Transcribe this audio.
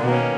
Amen.